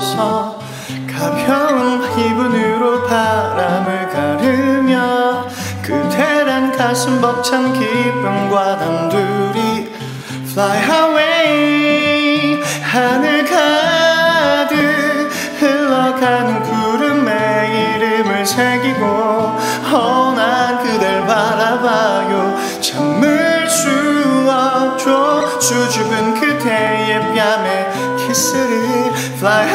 서 가벼운 기분으로 바람을 가르며 그대란 가슴 벅찬 기쁨과 단둘이 Fly away. 하늘 가득 흘러가는 구름에 이름을 새기고 허난 그댈 바라봐요. 잠을 주어줘. 수줍은 그대의 뺨에 키스를 Fly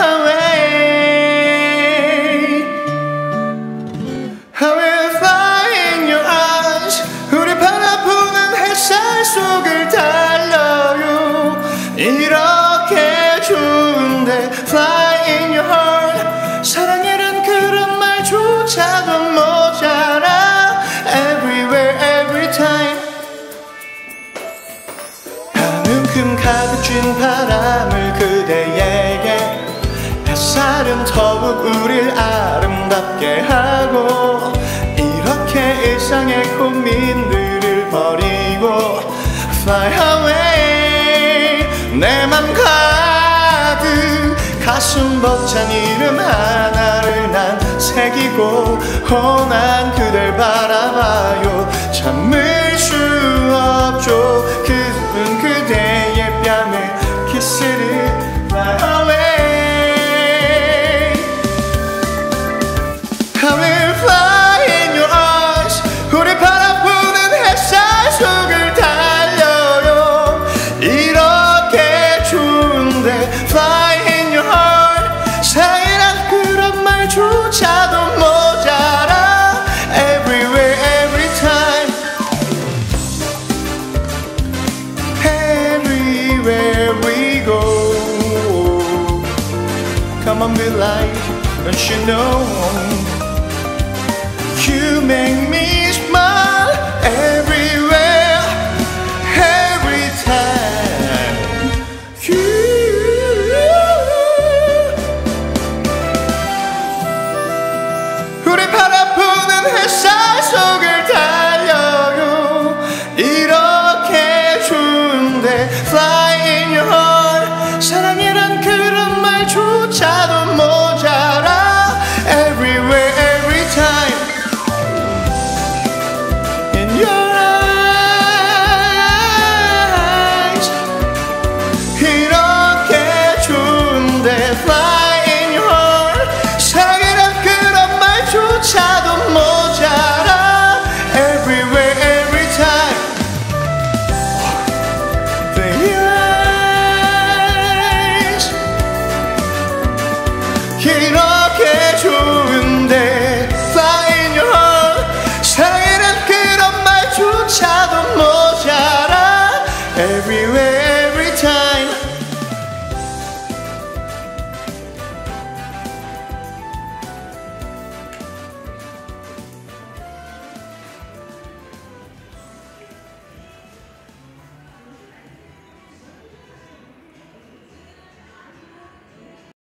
가득 쥔 바람을 그대에게 햇살은 더욱 우릴 아름답게 하고 이렇게 일상의 고민들을 버리고 Fly away. 내맘 가득 가슴 벅찬 이름 하나를 난 새기고 허난 그댈 바라봐요 Come on, be like, don't you know? You make me smile everywhere, every time. You, 우리 바라보는 햇살 everywhere.